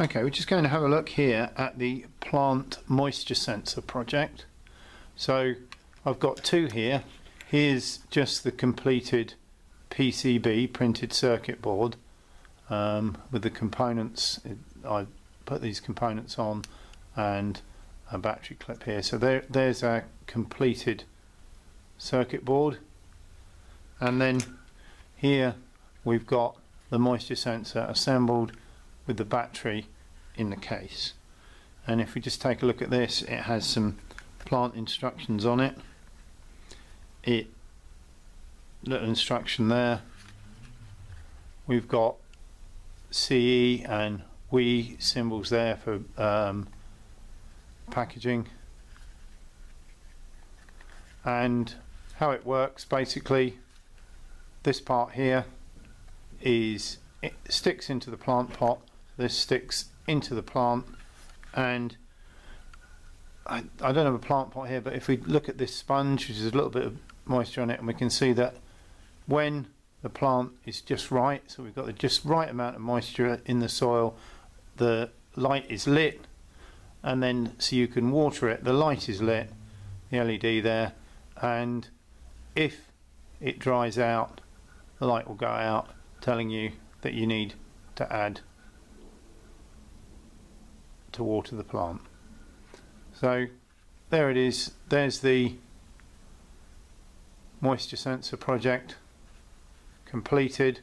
Okay, we're just going to have a look here at the plant moisture sensor project. So I've got two here. Here's just the completed PCB printed circuit board um, with the components. I put these components on and a battery clip here. So there, there's our completed circuit board. And then here we've got the moisture sensor assembled with the battery in the case. And if we just take a look at this it has some plant instructions on it. It little instruction there. We've got CE and WEEE symbols there for um, packaging. And how it works basically this part here is it sticks into the plant pot this sticks into the plant. And I, I don't have a plant pot here but if we look at this sponge which is a little bit of moisture on it and we can see that when the plant is just right so we've got the just right amount of moisture in the soil the light is lit and then so you can water it the light is lit the LED there and if it dries out the light will go out telling you that you need to add to water the plant. So there it is, there's the moisture sensor project completed